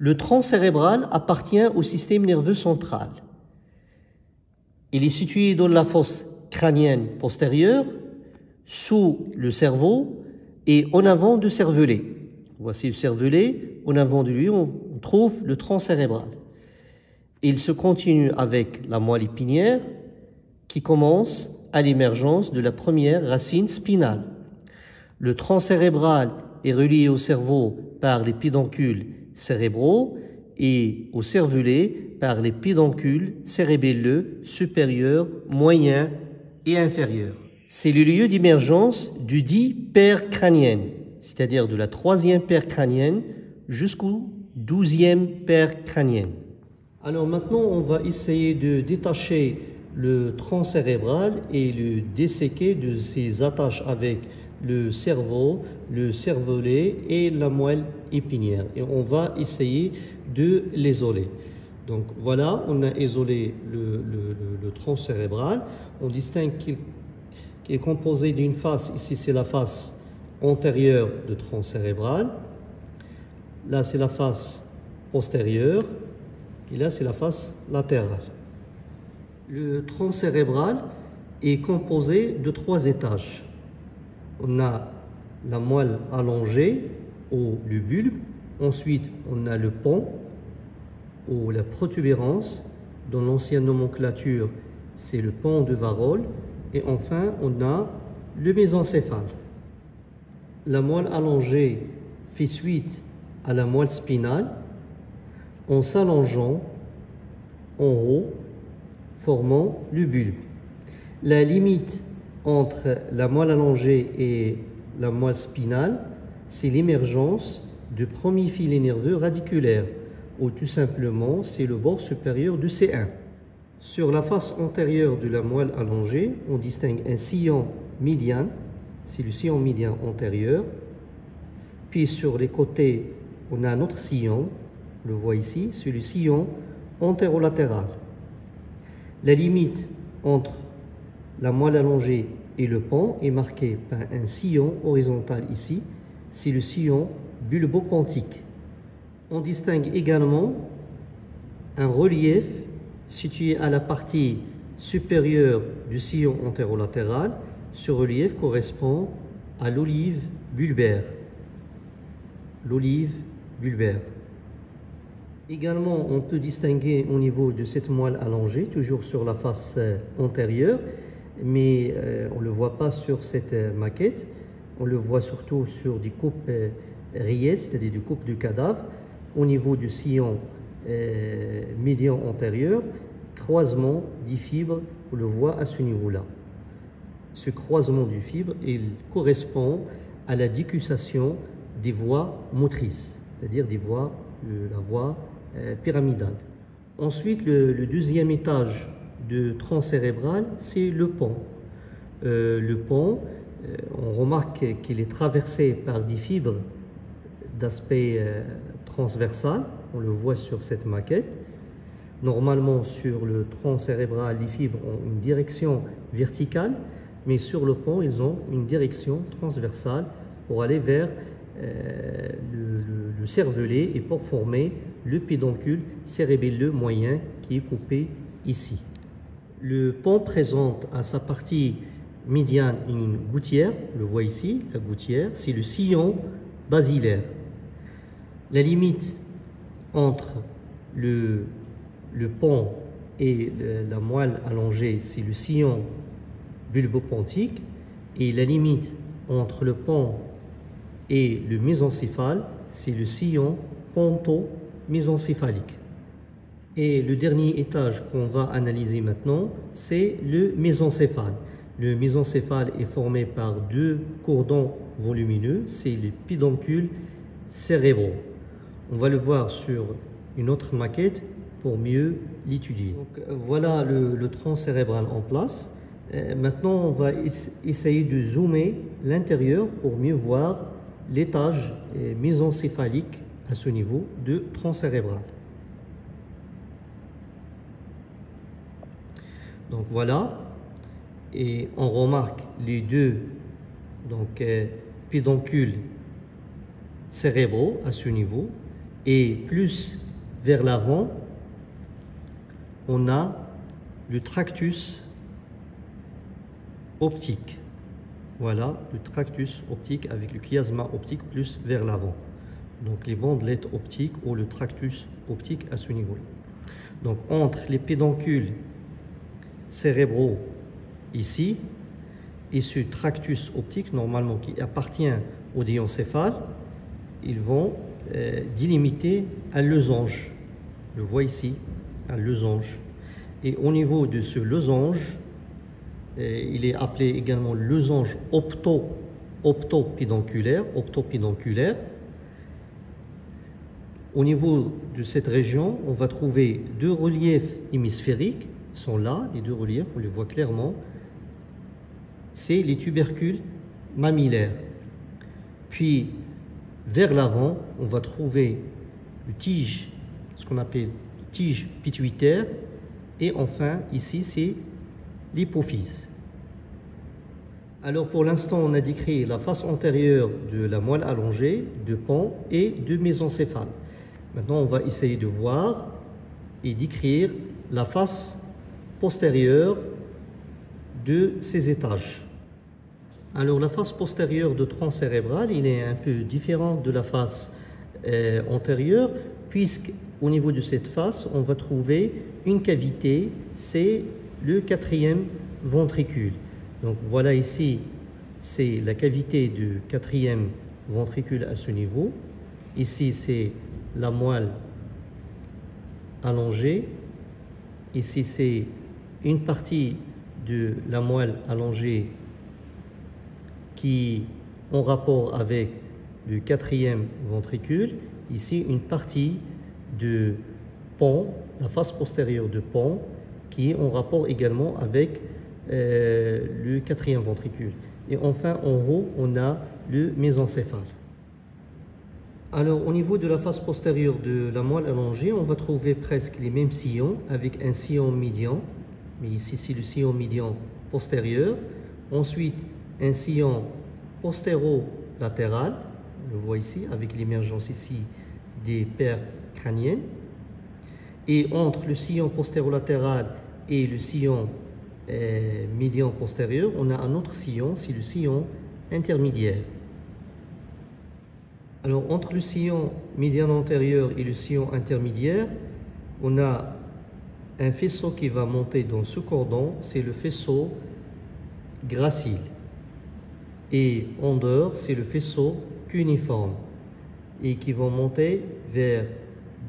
Le tronc cérébral appartient au système nerveux central. Il est situé dans la fosse crânienne postérieure, sous le cerveau et en avant du cervelet. Voici le cervelet, en avant de lui on trouve le tronc cérébral. Il se continue avec la moelle épinière qui commence à l'émergence de la première racine spinale. Le tronc cérébral est relié au cerveau par les pédoncules cérébraux et au cervelet par les pédoncules cérébelleux supérieurs, moyens et inférieurs. C'est le lieu d'émergence du dit paire crânienne, c'est-à-dire de la troisième paire crânienne jusqu'au douzième paire crânienne. Alors maintenant, on va essayer de détacher le tronc cérébral et le disséquer de ses attaches avec le cerveau, le cervelet et la moelle épinière. Et on va essayer de l'isoler. Donc voilà, on a isolé le, tronc cérébral. On distingue qu'il est composé d'une face, ici c'est la face antérieure du tronc cérébral. Là c'est la face postérieure. Et là c'est la face latérale. Le tronc cérébral est composé de trois étages on a la moelle allongée ou le bulbe. Ensuite, on a le pont ou la protubérance. Dans l'ancienne nomenclature, c'est le pont de Varol. Et enfin, on a le mésencéphale. La moelle allongée fait suite à la moelle spinale en s'allongeant en haut, formant le bulbe. La limite entre la moelle allongée et la moelle spinale, c'est l'émergence du premier filet nerveux radiculaire, ou tout simplement c'est le bord supérieur du C1. Sur la face antérieure de la moelle allongée, on distingue un sillon médian, c'est le sillon médian antérieur. Puis sur les côtés, on a un autre sillon, on le voit ici, c'est le sillon antérolatéral. La limite entre la moelle allongée et le pont est marqué par un sillon horizontal ici, c'est le sillon bulbopontique. On distingue également un relief situé à la partie supérieure du sillon antérolatéral. Ce relief correspond à l'olive bulbaire. L'olive bulbaire. Également, on peut distinguer au niveau de cette moelle allongée, toujours sur la face antérieure, mais euh, on ne le voit pas sur cette euh, maquette. On le voit surtout sur des coupes euh, rayées, c'est-à-dire des coupes du cadavre, au niveau du sillon médian antérieur, croisement des fibres, on le voit à ce niveau-là. Ce croisement du fibre, il correspond à la décussation des voies motrices, c'est-à-dire des voies, la voie pyramidale. Ensuite, le deuxième étage de tronc cérébral, c'est le pont. Euh, le pont, euh, on remarque qu'il est traversé par des fibres d'aspect euh, transversal, on le voit sur cette maquette. Normalement, sur le tronc cérébral, les fibres ont une direction verticale, mais sur le pont, ils ont une direction transversale pour aller vers le, le, cervelet et pour former le pédoncule cérébelleux moyen qui est coupé ici. Le pont présente à sa partie médiane une gouttière, le voit ici, la gouttière, c'est le sillon basilaire. La limite entre le, le pont et la moelle allongée, c'est le sillon bulbopontique, et la limite entre le pont et le mésencéphale, c'est le sillon ponto-mésencéphalique. Et le dernier étage qu'on va analyser maintenant, c'est le mésencéphale. Le mésencéphale est formé par deux cordons volumineux, c'est les pédoncules cérébraux. On va le voir sur une autre maquette pour mieux l'étudier. Voilà le, tronc cérébral en place. Euh, maintenant, on va essayer de zoomer l'intérieur pour mieux voir l'étage euh, mésencéphalique à ce niveau de tronc cérébral. Donc voilà, et on remarque les deux donc, euh, pédoncules cérébraux à ce niveau. Et plus vers l'avant, on a le tractus optique. Voilà le tractus optique avec le chiasma optique plus vers l'avant. Donc les bandelettes optiques ou le tractus optique à ce niveau-là. Donc entre les pédoncules cérébraux ici et ce tractus optique normalement qui appartient au diencéphale, ils vont euh, délimiter un losange. Le voit ici, un losange. Et au niveau de ce losange, euh, il est appelé également losange opto, optopédonculaire, optopédonculaire. Au niveau de cette région, on va trouver deux reliefs hémisphériques, sont là, les deux reliefs, on les voit clairement. C'est les tubercules mammillaires. Puis, vers l'avant, on va trouver le tige, ce qu'on appelle tige pituitaire. Et enfin, ici, c'est l'hypophyse. Alors pour l'instant, on a décrit la face antérieure de la moelle allongée, de pont et de mésencéphale. Maintenant, on va essayer de voir et d'écrire la face postérieure de ces étages. Alors la face postérieure de tronc cérébral, il est un peu différent de la face euh, antérieure, puisque au niveau de cette face, on va trouver une cavité, c'est le quatrième ventricule. Donc voilà ici, c'est la cavité du quatrième ventricule à ce niveau. Ici, c'est la moelle allongée. Ici, c'est une partie de la moelle allongée qui ont rapport avec le quatrième ventricule. Ici, une partie de pont, la face postérieure de pont, qui est en rapport également avec euh, le quatrième ventricule. Et enfin, en haut, on a le mésencéphale. Alors, au niveau de la face postérieure de la moelle allongée, on va trouver presque les mêmes sillons avec un sillon médian, mais ici c'est le sillon médian postérieur. Ensuite, un sillon postéro-latéral, on le voit ici avec l'émergence ici des paires crâniennes. Et entre le sillon postéro-latéral et le sillon euh, médian postérieur, on a un autre sillon, c'est le sillon intermédiaire. Alors, entre le sillon médian antérieur et le sillon intermédiaire, on a un faisceau qui va monter dans ce cordon, c'est le faisceau gracile. Et en dehors, c'est le faisceau cuniforme et qui vont monter vers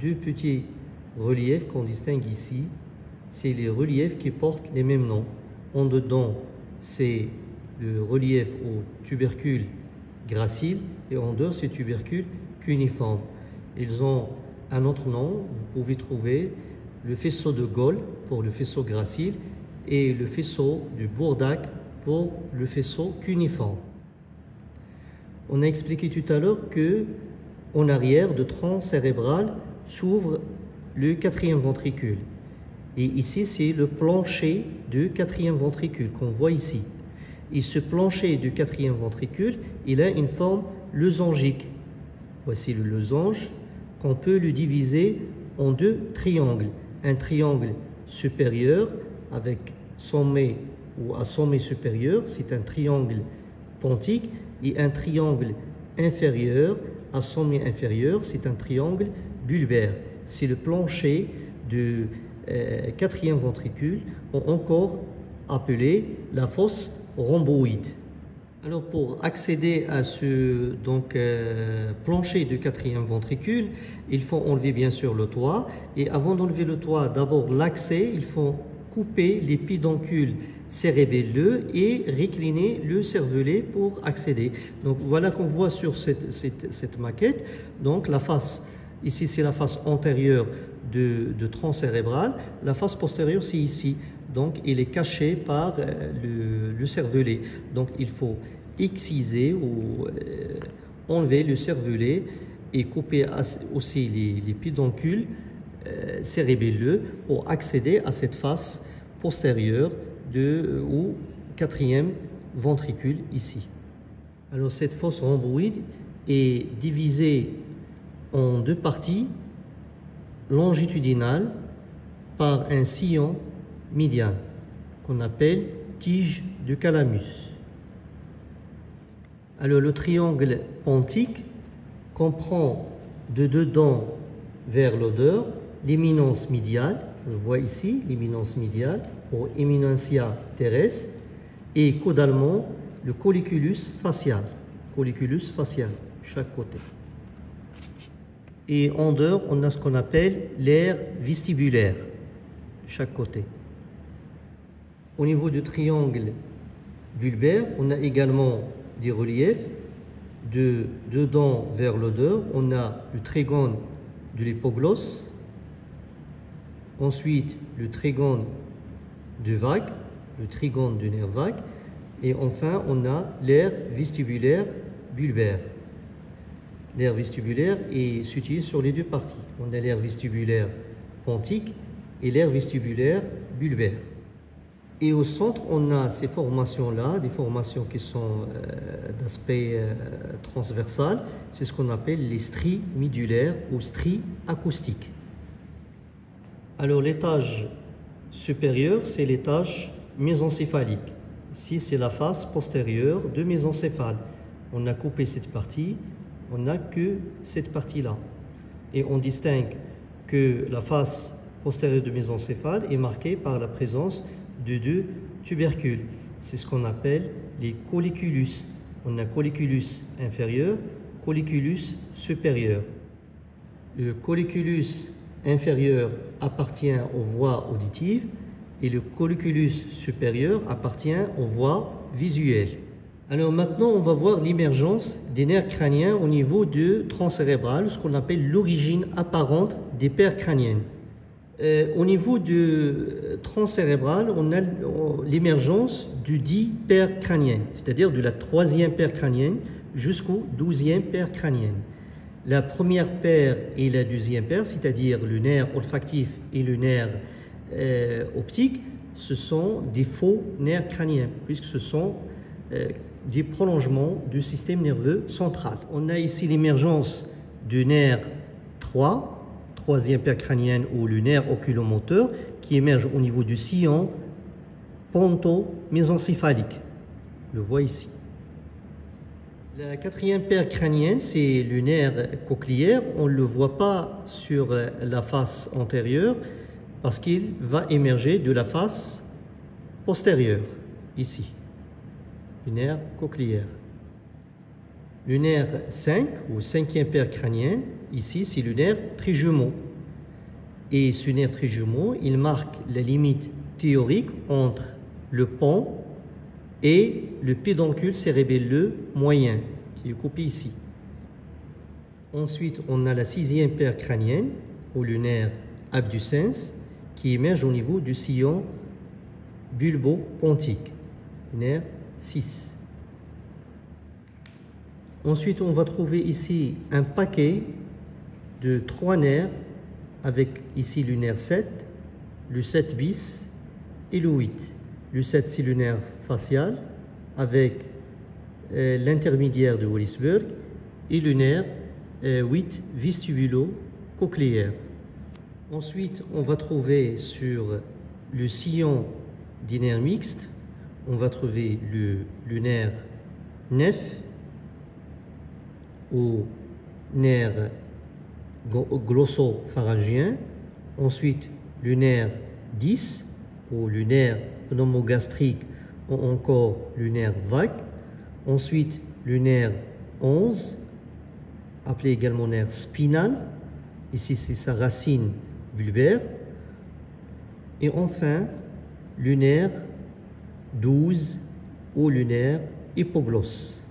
deux petits reliefs qu'on distingue ici. C'est les reliefs qui portent les mêmes noms. En dedans, c'est le relief au tubercule gracile et en dehors c'est tubercule cuniforme. Ils ont un autre nom, vous pouvez trouver le faisceau de Gaulle pour le faisceau gracile et le faisceau du Bourdac le faisceau cuniforme. On a expliqué tout à l'heure que en arrière de tronc cérébral s'ouvre le quatrième ventricule. Et ici, c'est le plancher du quatrième ventricule qu'on voit ici. Et ce plancher du quatrième ventricule, il a une forme losangique. Voici le losange qu'on peut le diviser en deux triangles. Un triangle supérieur avec sommet ou à sommet supérieur, c'est un triangle pontique, et un triangle inférieur à sommet inférieur, c'est un triangle bulbaire. C'est le plancher du euh, quatrième ventricule, encore appelé la fosse rhomboïde. Alors pour accéder à ce donc, euh, plancher du quatrième ventricule, il faut enlever bien sûr le toit. Et avant d'enlever le toit, d'abord l'accès, il faut couper les pédoncules cérébelleux et récliner le cervelet pour accéder. Donc voilà qu'on voit sur cette, cette, maquette. Donc la face, ici c'est la face antérieure de, de tronc cérébral. La face postérieure c'est ici. Donc, il est caché par euh, le, cervelet. Donc, il faut exciser ou euh, enlever le cervelet et couper aussi les, les pédoncules cérébelleux pour accéder à cette face postérieure de, ou quatrième ventricule ici. Alors cette fosse rhomboïde est divisée en deux parties longitudinales par un sillon médian qu'on appelle tige du calamus. Alors le triangle pontique comprend de deux dents vers l'odeur l'éminence médiale, on voit ici l'éminence médiale ou éminentia terrestre et caudalement le colliculus facial, colliculus facial, chaque côté. Et en dehors, on a ce qu'on appelle l'air vestibulaire, chaque côté. Au niveau du triangle bulbaire, on a également des reliefs de dedans vers l'odeur. On a le trigone de l'hypoglosse, ensuite le trigone du vague, le trigone du nerf vague, et enfin on a l'air vestibulaire bulbaire. L'air vestibulaire est situé sur les deux parties. On a l'air vestibulaire pontique et l'air vestibulaire bulbaire. Et au centre, on a ces formations-là, des formations qui sont euh, d'aspect euh, transversal. C'est ce qu'on appelle les stries midulaires ou stries acoustiques. Alors l'étage supérieur, c'est l'étage mésencéphalique. Ici, c'est la face postérieure de mésencéphale. On a coupé cette partie, on n'a que cette partie-là. Et on distingue que la face postérieure de mésencéphale est marquée par la présence de deux tubercules. C'est ce qu'on appelle les colliculus. On a colliculus inférieur, colliculus supérieur. Le colliculus inférieur appartient aux voies auditives et le colliculus supérieur appartient aux voies visuelles. Alors maintenant, on va voir l'émergence des nerfs crâniens au niveau du tronc cérébral, ce qu'on appelle l'origine apparente des paires crâniennes. Euh, au niveau du euh, tronc cérébral, on a l'émergence du dit paire crânienne, c'est-à-dire de la troisième paire crânienne jusqu'au douzième paire crânienne. La première paire et la deuxième paire, c'est-à-dire le nerf olfactif et le nerf euh, optique, ce sont des faux nerfs crâniens, puisque ce sont des prolongements du système nerveux central. On a ici l'émergence du nerf 3, troisième paire crânienne ou le nerf oculomoteur qui émerge au niveau du sillon ponto-mésencéphalique. Le voit ici. La quatrième paire crânienne, c'est le nerf cochléaire. On ne le voit pas sur la face antérieure parce qu'il va émerger de la face postérieure, ici. Le nerf cochléaire. Le nerf 5 ou cinquième paire crânienne, ici c'est le nerf trijumeau. Et ce nerf trijumeau, il marque la limite théorique entre le pont et le pédoncule cérébelleux moyen, qui est coupé ici. Ensuite, on a la sixième paire crânienne, ou le nerf abducens, qui émerge au niveau du sillon bulbo-pontique, nerf 6. Ensuite, on va trouver ici un paquet de trois nerfs avec ici le nerf 7, le 7 bis et le 8. Le 7, c'est le nerf facial avec euh, l'intermédiaire de Willisburg et le nerf 8 euh, vestibulo-cochléaire. Ensuite, on va trouver sur le sillon des nerfs mixtes, on va trouver le, le nerf 9 au nerf glossopharyngien, ensuite le nerf 10 ou le nerf pneumogastrique ou encore nerf vague, ensuite nerf 11, appelé également nerf spinal, ici c'est sa racine bulbaire, et enfin nerf 12 ou nerf hypoglosse.